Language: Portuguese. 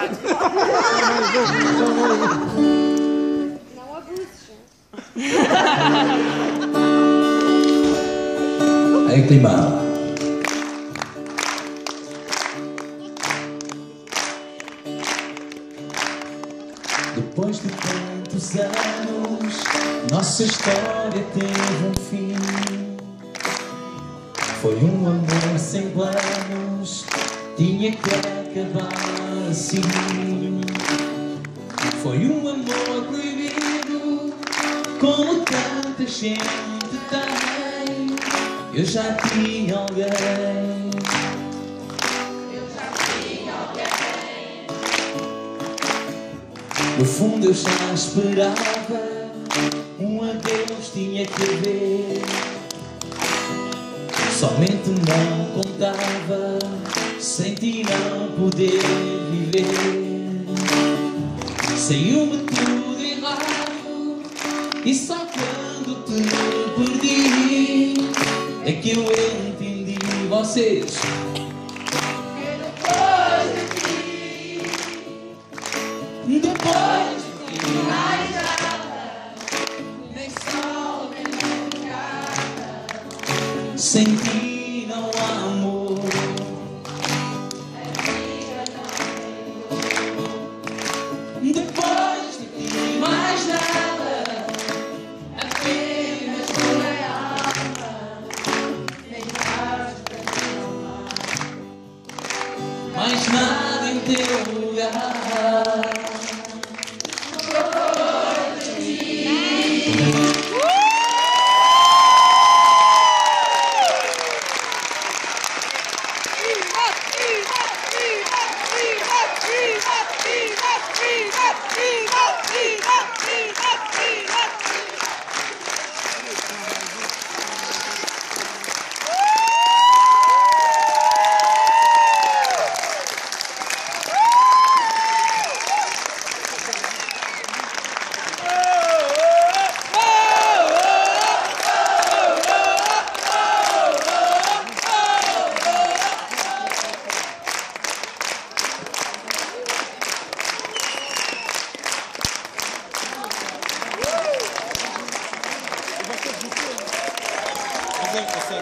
verdade. Não abuses. Em climão. Depois de tantos anos, nossa história teve um fim. Foi um amor sem planos, tinha que acabar assim. Foi um amor proibido, como tanta gente tem. Eu já tinha alguém. No fundo eu já esperava Um adeus tinha que haver Somente não contava Sem ti não poder viver. Saiu-me tudo errado E só quando te perdi É que eu entendi vocês. Depois de mais nada, nem sol, nem. Sem ti não há amor. Nada em teu lugar. Viva, viva, viva, viva, viva, viva! Nelson.